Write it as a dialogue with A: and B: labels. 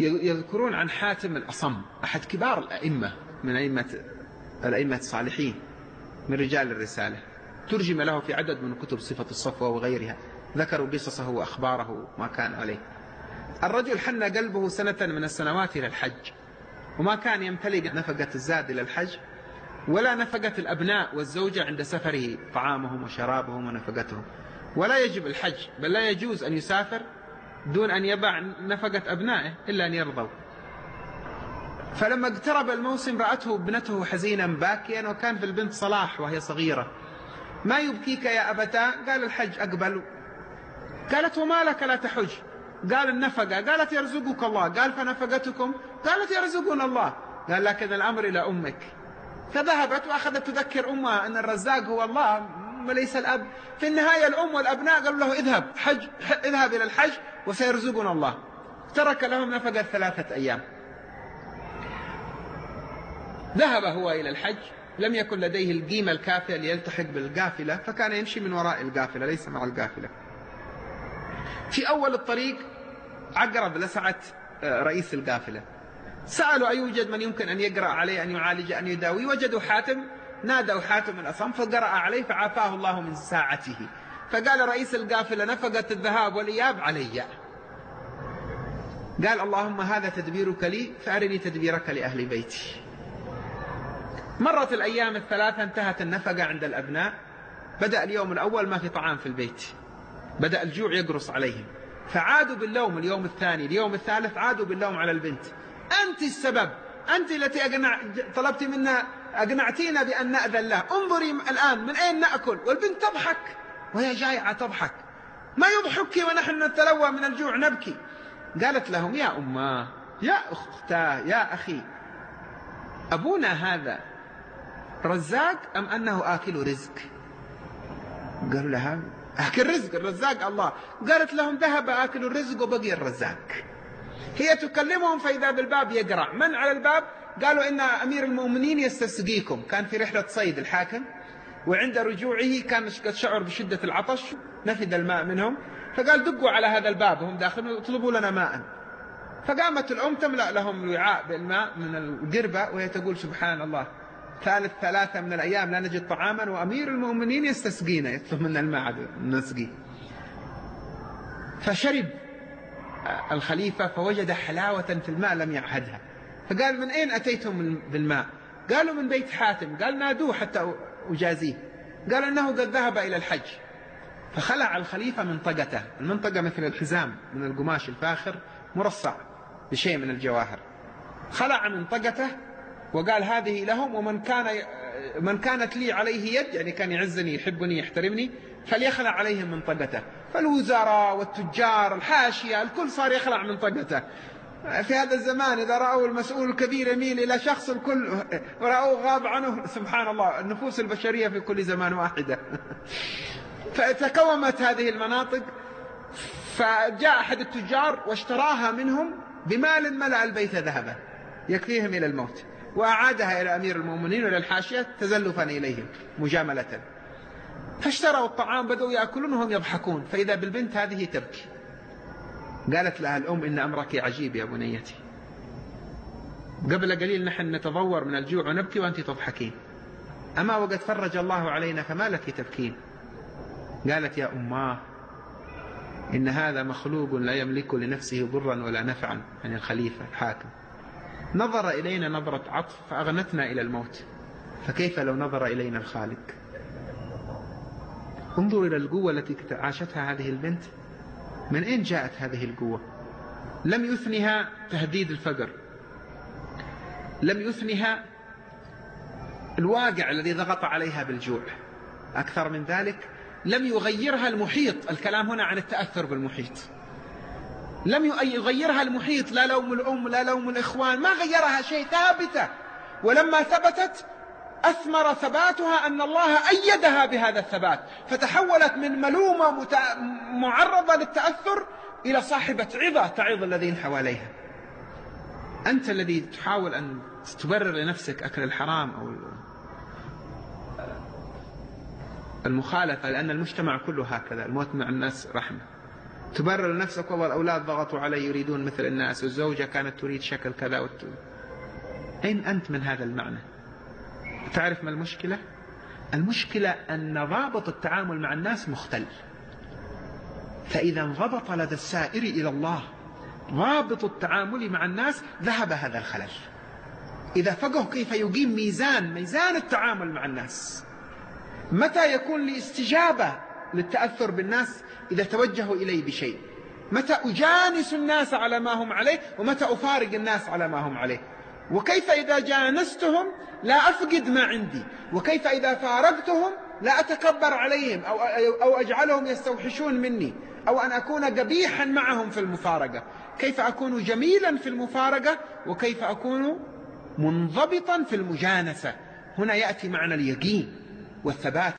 A: يذكرون عن حاتم الأصم أحد كبار الأئمة من أئمة الأئمة الصالحين من رجال الرسالة. ترجم له في عدد من كتب صفة الصفوة وغيرها. ذكروا قصصه وأخباره ما كان عليه. الرجل حن قلبه سنة من السنوات إلى الحج وما كان يمتلك نفقة الزاد إلى الحج ولا نفقة الأبناء والزوجة عند سفره طعامهم وشرابهم ونفقتهم. ولا يجب الحج بل لا يجوز أن يسافر دون أن يبع نفقة أبنائه إلا أن يرضوا. فلما اقترب الموسم رأته ابنته حزينا باكيا وكان في البنت صلاح وهي صغيرة. ما يبكيك يا أبتاه قال الحج أقبل. قالت وما لك لا تحج؟ قال النفقة. قالت يرزقك الله. قال فنفقتكم؟ قالت يرزقنا الله. قال لكن الأمر إلى أمك. فذهبت وأخذت تذكر أمها أن الرزاق هو الله. وليس الأب. في النهاية الأم والأبناء قالوا له اذهب حج اذهب إلى الحج وسيرزقنا الله. ترك لهم نفقة ثلاثة أيام. ذهب هو إلى الحج لم يكن لديه القيمة الكافية ليلتحق بالقافلة فكان يمشي من وراء القافلة ليس مع القافلة. في أول الطريق عقرب لسعت آه، رئيس القافلة. سألوا أيوجد من يمكن أن يقرأ عليه أن يعالج أن يداوي؟ وجدوا حاتم نادوا حاتم الأصم فقرأ عليه فعافاه الله من ساعته. فقال رئيس القافلة نفقت الذهاب والإياب علي. قال اللهم هذا تدبيرك لي فأرني تدبيرك لأهل بيتي. مرت الأيام الثلاثة انتهت النفقة عند الأبناء. بدأ اليوم الأول ما في طعام في البيت. بدأ الجوع يقرص عليهم. فعادوا باللوم اليوم الثاني اليوم الثالث عادوا باللوم على البنت. أنت السبب. أنت التي طلبت منا أقنعتينا بأن نأذن له. انظري الآن من أين نأكل؟ والبنت تضحك. وهي جائعة تضحك. ما يضحك ونحن نتلوى من الجوع نبكي. قالت لهم يا أماه يا أختاه يا أخي أبونا هذا رزاق أم أنه آكل رزق؟ قالوا لها آكل رزق الرزاق الله. قالت لهم ذهب آكل الرزق وبقي الرزاق. هي تكلمهم فإذا بالباب يقرع من على الباب؟ قالوا إن أمير المؤمنين يستسقيكم. كان في رحلة صيد الحاكم وعند رجوعه كان شعر بشدة العطش نفد الماء منهم. فقال دقوا على هذا الباب وهم داخلين اطلبوا لنا ماء. فقامت الأم تملأ لهم وعاء بالماء من القربة وهي تقول سبحان الله ثالث ثلاثة من الأيام لا نجد طعاما وأمير المؤمنين يستسقينا يطلب منا الماء نسقي فشرب الخليفة فوجد حلاوة في الماء لم يعهدها. فقال من أين أتيتم بالماء؟ قالوا من بيت حاتم. قال نادوه حتى أجازيه. قال أنه قد ذهب إلى الحج. فخلع الخليفة منطقته المنطقة مثل الحزام من القماش الفاخر مرصع بشيء من الجواهر. خلع منطقته وقال هذه لهم ومن كان من كانت لي عليه يد يعني كان يعزني يحبني يحترمني فليخلع عليهم منطقته فالوزراء والتجار الحاشية الكل صار يخلع منطقته في هذا الزمان إذا رأوا المسؤول الكبير يميل إلى شخص الكل رأوه غاب عنه سبحان الله النفوس البشرية في كل زمان واحدة. فتكومت هذه المناطق فجاء أحد التجار واشتراها منهم بمال ملأ البيت ذهبا يكفيهم إلى الموت وأعادها إلى أمير المؤمنين وإلى الحاشية تزلفا إليهم مجاملة. فاشتروا الطعام بدأوا يأكلون وهم يضحكون فإذا بالبنت هذه تبكي. قالت لها الأم إن أمرك عجيب يا بنيتي. قبل قليل نحن نتضور من الجوع ونبكي وأنت تضحكين. أما وقد فرج الله علينا فما لك تبكين؟ قالت يا أماه إن هذا مخلوق لا يملك لنفسه ضرا ولا نفعا عن الخليفة الحاكم. نظر إلينا نظرة عطف فأغنتنا إلى الموت. فكيف لو نظر إلينا الخالق؟ انظر إلى القوة التي عاشتها هذه البنت. من أين جاءت هذه القوة؟ لم يثنها تهديد الفقر. لم يثنها الواقع الذي ضغط عليها بالجوع. أكثر من ذلك لم يغيرها المحيط. الكلام هنا عن التأثر بالمحيط. لم يغيرها المحيط لا لوم الأم لا لوم الإخوان. ما غيرها شيء ثابتة. ولما ثبتت أثمر ثباتها أن الله أيدها بهذا الثبات فتحولت من ملومة. معرضة للتأثر إلى صاحبة عظة تعظ الذين حواليها أنت الذي تحاول أن تبرر لنفسك أكل الحرام أو المخالفة لأن المجتمع كله هكذا الموت مع الناس رحمة تبرر نفسك والله الأولاد ضغطوا علي يريدون مثل الناس والزوجة كانت تريد شكل كذا. أين أنت من هذا المعنى تعرف ما المشكلة؟ المشكلة أن ضابط التعامل مع الناس مختل. فإذا انضبط لدى السائر إلى الله ضابط التعامل مع الناس ذهب هذا الخلل. إذا فقه كيف يقيم ميزان ميزان التعامل مع الناس؟ متى يكون لي استجابة للتأثر بالناس إذا توجهوا إلي بشيء؟ متى أجانس الناس على ما هم عليه ومتى أفارق الناس على ما هم عليه؟ وكيف إذا جانستهم لا أفقد ما عندي وكيف إذا فارقتهم لا أتكبر عليهم أو, أو أجعلهم يستوحشون مني أو أن أكون قبيحا معهم في المفارقة. كيف أكون جميلا في المفارقة وكيف أكون منضبطا في المجانسة. هنا يأتي معنى اليقين والثبات.